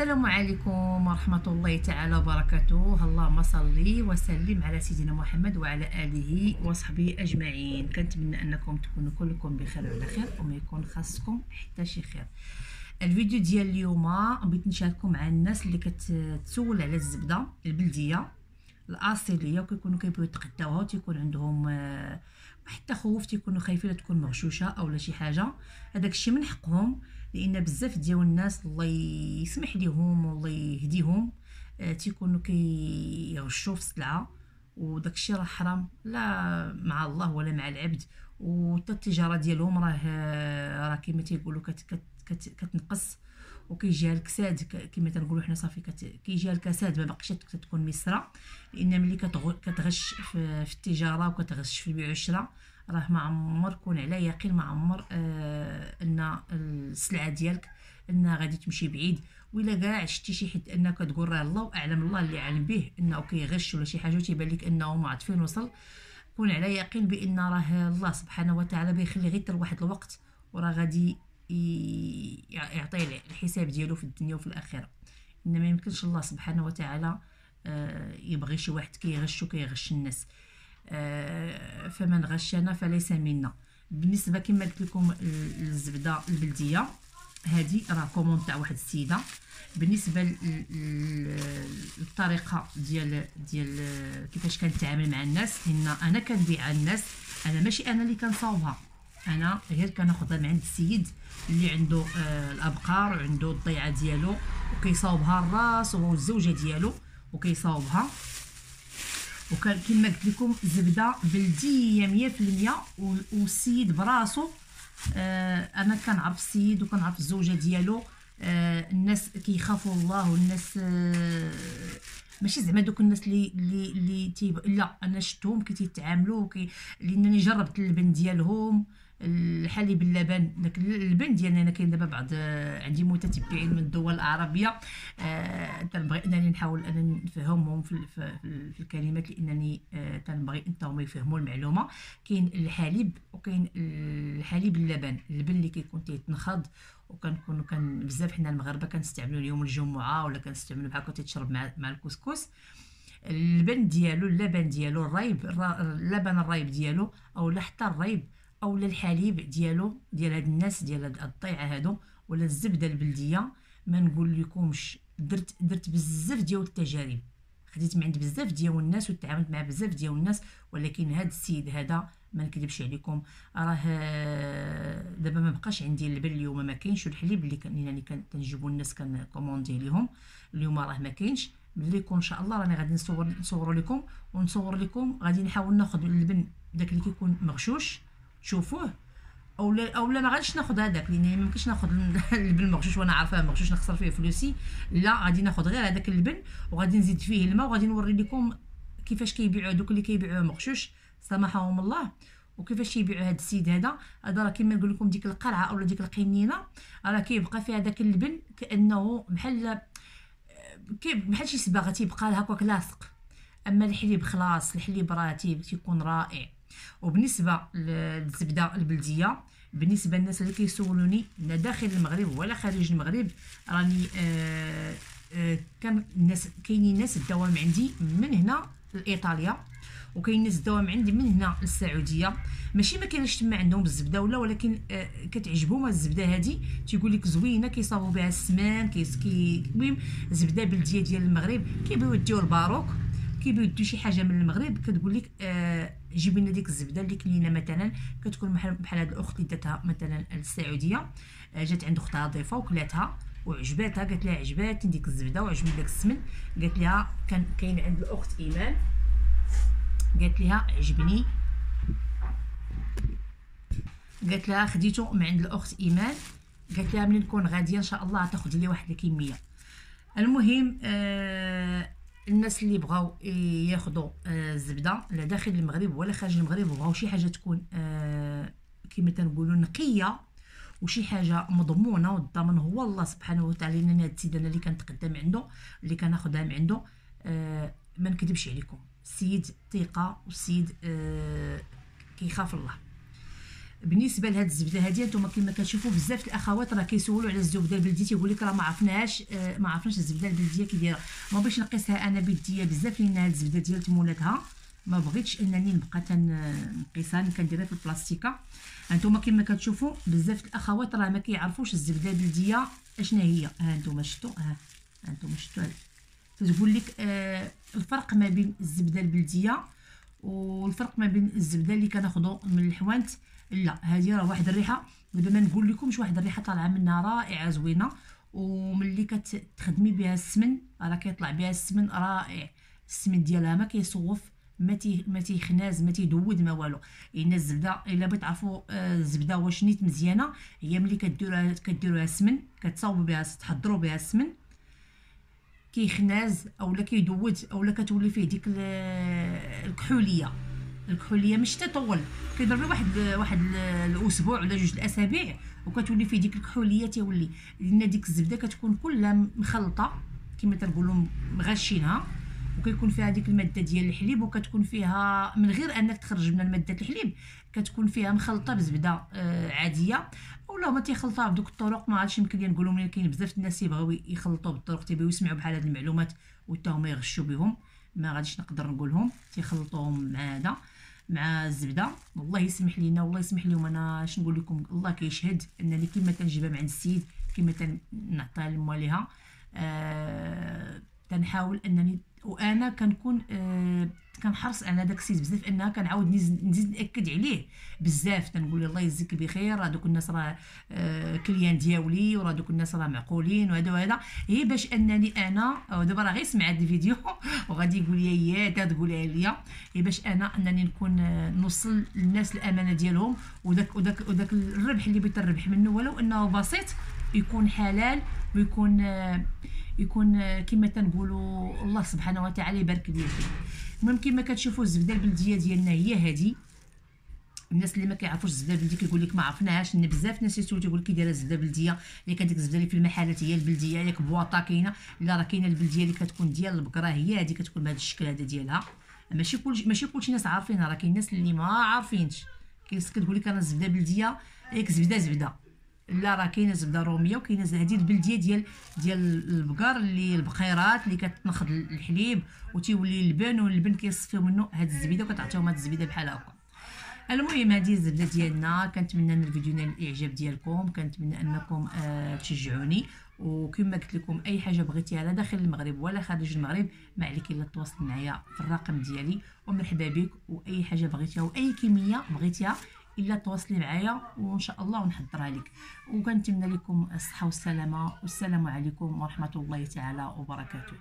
السلام عليكم ورحمة الله تعالى وبركاته. اللهم صل وسلم على سيدنا محمد وعلى آله وصحبه أجمعين. كنتمنى أنكم تكونوا كلكم بخير وعلى خير وما يكون خاصكم حتى شي خير. الفيديو ديال اليوم بغيت نشارككم مع الناس اللي كتسول على الزبدة البلدية الأصيلية وكيكونوا كيبغيو يتقداوها وتيكون عندهم آه، حتى خوف تيكونوا خايفين تكون مغشوشة اولا شي حاجة. هذاك الشيء من حقهم. لأن بزاف ديال الناس الله يسمح ليهم والله يهديهم آه، تيكونوا كيغشوا في السلعه وداك الشيء راه حرام لا مع الله ولا مع العبد. وحتى التجارة ديالهم راه راه كما تيقولوا كت كت كت كتنقص. وكيجيها الكساد كما تنقولوا حنا صافي كيجيها الكساد ما باقيش تكون مسره لأن ملي كتغش في, في التجارة وكتغش في البيع والشراء راه ما عمر كون على يقين ما عمر آه أن السلعة ديالك انها غادي تمشي بعيد. ولا كاع شتي شي حد أنك تقول راه الله أعلم الله اللي عالم به أنه كيغش ولا شي حاجة تيبان لك أنه ما عرف فين وصل. كون على يقين بأن راه الله سبحانه وتعالى بيخلي غير لواحد الوقت وراه غادي يعطي الحساب ديالو في الدنيا وفي الآخرة. إنما يمكنش الله سبحانه وتعالى آه، يبغي شي واحد كيغش وكيغش الناس. فمن غشنا فليس منا. بالنسبة كما قلت لكم الزبدة البلدية هذه راه كومون تاع واحد السيدة. بالنسبة للطريقه ديال ديال كيفاش كنتعامل مع الناس إن أنا كنبيع الناس أنا ماشي أنا اللي كنصاوبها. أنا غير كناخذها من عند السيد اللي عنده آه الأبقار وعنده الضيعة ديالو وكيصاوبها الراس وهو الزوجه ديالو وكيصاوبها. وكان كما قلت لكم زبدة بلدية 100% والسيد براسو. آه أنا كنعرف السيد وكنعرف الزوجة ديالو. آه الناس كيخافوا الله والناس آه ماشي زعما دوك الناس اللي اللي اللي تيب لا أنا شفتهم كي تيتعاملوا كي لأنني جربت اللبن ديالهم. الحليب باللبن. داك اللبن ديالنا أنا كاين دابا بعض آه، عندي متتبعين من الدول العربية. آه تنبغي أنني نحاول أن نفهمهم في, في, الكلمات لأنني آه تنبغي أنهم يفهموا المعلومة. كاين الحليب وكاين الحليب اللبن اللبن اللي كيكون تيتنخض وكنكونوا كان بزاف حنا المغاربة كنستعملوا اليوم الجمعة ولا كنستعملوا بحال كنت تشرب مع مع الكسكس. اللبن ديالو اللبن ديالو الرايب اللبن الرايب ديالو أو حتى الرايب أو الحليب ديالو ديال هاد الناس ديال هاد الضيعه هادو ولا الزبدة البلدية ما نقول لكمش درت درت بزاف ديال التجارب. خديت من عند بزاف ديال الناس وتعاملت مع بزاف ديال الناس ولكن هاد السيد هذا ما نكذبش عليكم راه دابا ما بقاش عندي اللبن اليوم ما كاينش الحليب اللي كان يعني كنجيبوا الناس commandé ليهم. اليوم راه ما كاينش. ملي يكون إن شاء الله راني غادي نصور نصور لكم ونصور لكم غادي نحاول ناخذ اللبن داك اللي كيكون مغشوش. تشوفوه اولا اولا ما غاديش ناخذ هذاك لأن ما يمكنش ناخذ اللبن المغشوش وأنا عارفاه مغشوش نخسر فيه فلوسي. لا غادي ناخذ غير هذاك اللبن وغادي نزيد فيه الماء وغادي نوري لكم كيفاش كيبيعوا دوك اللي كيبيعوه مغشوش. سامحهم الله. وكيفاش يبيعوا هذا السيد هذا؟ هذا راه كما نقول لكم ديك القرعة اولا ديك القنينة. راه كيبقى فيها داك اللبن كأنه بحال بحال شي صباغه تيبقى هكاك لاصق. أما الحليب خلاص الحليب راه تيكون رائع. وبالنسبة للزبدة البلدية بالنسبة للناس اللي كيسولوني لا داخل المغرب ولا خارج المغرب راني آه آه كان الناس كاينين ناس الدوام عندي من هنا لإيطاليا وكاين ناس الدوام عندي من هنا للسعودية. ماشي ما كاينش تما عندهم الزبدة ولا ولكن آه كتعجبهم الزبدة هذه تيقول لك زوينة كيصاوبوا بها السمان كي المهم زبدة بلدية ديال المغرب كيبغيو يديو الباروك. كيبغيو يديو شي حاجة من المغرب كتقول لك آه جيبي لنا ديك الزبدة اللي كلينا مثلا كتكون بحال هاد الأخت اللي داتها مثلا السعودية. آه جات عند أختها ضيفة وكلاتها وعجباتها. قالت لها عجباتني ديك الزبدة وعجبني داك السمن. قالت لها كان كاين عند الأخت إيمان. قالت لها عجبني. قالت لها خديته من عند الأخت إيمان. قالت لها ملي نكون غادية؟ إن شاء الله تاخذ لي واحد الكمية. المهم آه الناس اللي بغاو ياخذوا آه الزبدة لا داخل المغرب ولا خارج المغرب بغاو شي حاجة تكون آه كما تنقولوا نقية وشي حاجة مضمونة والضامن هو الله سبحانه وتعالى لأن هاد السيد أنا اللي كنتقدم عنده اللي كناخذها من عنده آه ما نكذبش عليكم. السيد ثقة والسيد كيخاف الله. بالنسبة لهاد الزبدة هادي نتوما كما كتشوفوا بزاف الأخوات راه كيسولوا على الزبدة البلدية تيقول لك راه ما عرفناش آه، ما عرفناش الزبدة البلدية كي دايرة. ما بغيتش نقيسها أنا بيديا بزاف لأن هاد الزبدة ديال مولاتها ما بغيتش أنني نبقى تنقيسها كنديرها في البلاستيكة. هانتوما كما كتشوفوا بزاف الأخوات راه ما كيعرفوش الزبدة البلدية اشنا هي. ها أنتم شفتوا؟ ها أنتم شفتوا تقول لك آه الفرق ما بين الزبدة البلدية والفرق ما بين الزبدة اللي كناخذوا من الحوانت لا هذه راه واحد الريحة. دابا ما نقول لكمش واحد الريحة طالعة منها رائعة زوينة وملي كتخدمي بها السمن راه كيطلع بها السمن رائع. السمن ديالها ما كيصوف ما تي ما تيخناز ما تيدود ما والو. ان الزبدة إلا بغيت تعرفوا آه، الزبدة واش نيت مزيانة هي ملي كديروها كديروها السمن كتصاوبوا بها تحضروا بها السمن كيخناز أولا كيدود أولا كتولي فيه ديك الكحولية. الكحولية مش تطول. كيضرب واحد واحد الأسبوع ولا جوج الأسابيع وكتولي فيه ديك الكحولية تيولي. لأن ديك الزبدة كتكون كلها مخلطة كما تنقولوا مغشينها. وكيكون فيها ديك المادة ديال الحليب وكتكون فيها من غير أنك تخرج من الماده الحليب كتكون فيها مخلطة بزبدة آه عادية. ولا ما تيخلطوها بدوك الطرق ما عرفتش يمكن لي نقولوا ملي كاين بزاف الناس يبغيو يخلطوا بالطرق تيبغيو يسمعوا بحال هاد المعلومات وتا هما يغشوا بهم ما غاديش نقدر نقولهم تيخلطوهم مع هذا. مع الزبدة. والله يسمح لينا والله يسمح لهم أنا اش نقول لكم؟ الله كيشهد أنني كما تنجيبها عند السيد كما تنعطيها لمواليها. آه تنحاول أنني وأنا كنكون آه كنحرص على داك السيد بزاف انها كنعاود نزيد ناكد عليه. بزاف تنقول الله يجزيك بخير راه دوك الناس راه آه كليان دياولي وراه دوك الناس راه معقولين وهذا وهذا. هي باش انني أنا دابا راه غير سمع هذا الفيديو وغادي يقول لي يا تقولها ليا هي باش أنا انني نكون آه، نوصل للناس الامانة ديالهم وداك وداك وداك الربح اللي بغيت نربح منه. ولو انه بسيط يكون حلال ويكون آه يكون كما تنقولوا الله سبحانه وتعالى يبارك لي فيه. المهم كما كتشوفوا الزبده البلديه ديالنا هي هذه الناس اللي ما كيعرفوش الزبده البلديه كيقول لك ما عرفناهاش. إن بزاف الناس يسولوا تيقول لك كي دايره الزبده البلديه كانت ديك الزبده اللي في المحلات هي البلديه ياك بواطا كاينة لا راه كاينة البلديه اللي كتكون ديال البقره هي هذه كتكون بهذا الشكل هذا ديالها. ماشي كل ماشي كلشي ناس عارفينها راه كاين ناس اللي ما عارفينش. كتقول لك أنا الزبده بلديه ياك زبده زبده. لا راه كاينة زبده روميه وكاينه هذه البلديه ديال ديال البقر اللي البقيرات اللي كتنخض الحليب وتيولي اللبن واللبن كيصفيو منه هاد الزبيده وكتعطيهم هاد الزبيده بحال هكا. المهم هذه الزبده ديالنا كنتمنى أن الفيديو ينال الإعجاب ديالكم كنتمنى أنكم آه تشجعوني. وكما قلت لكم أي حاجة بغيتيها لا داخل المغرب ولا خارج المغرب ما عليك إلا تواصل معايا في الرقم ديالي. ومرحبا بك. وأي حاجة بغيتيها وأي كمية بغيتيها إلا تواصلي معايا وإن شاء الله ونحضرها لك. وكنتمنى لكم الصحة والسلامة والسلام عليكم ورحمة الله تعالى وبركاته.